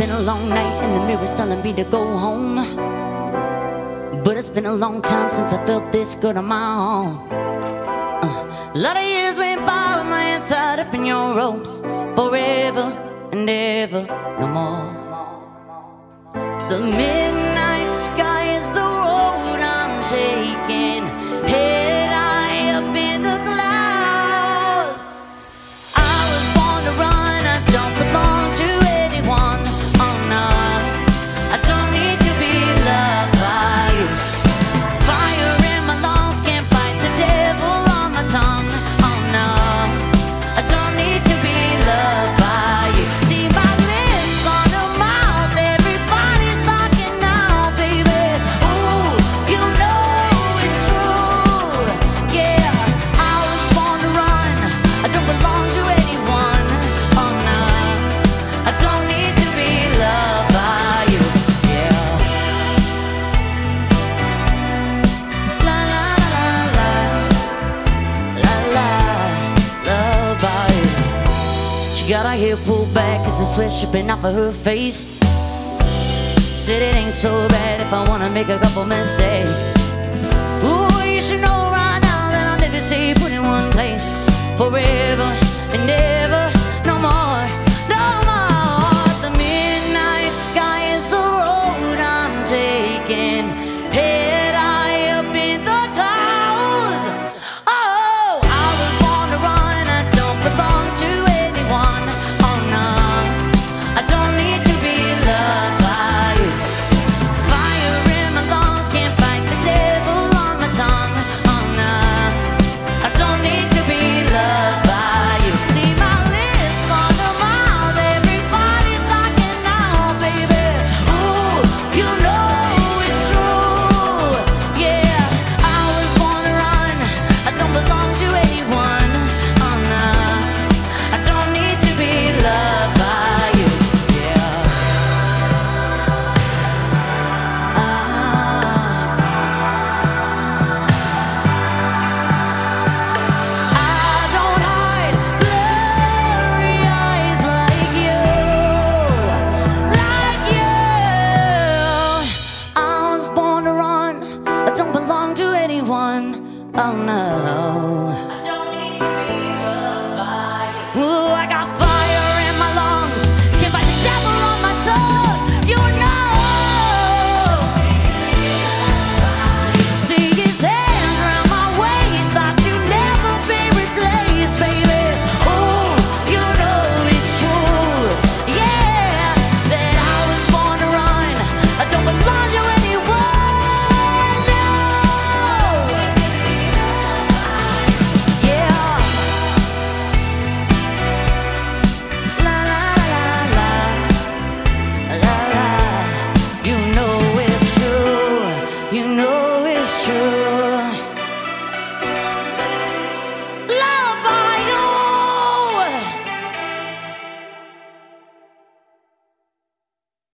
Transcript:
been a long night and the mirror's telling me to go home. But it's been a long time since I felt this good on my own. Uh, a lot of years went by with my hands tied up in your ropes. Forever and ever, no more. The midnight got her hair pulled back as the sweat dripping off of her face. Said it ain't so bad if I wanna make a couple mistakes.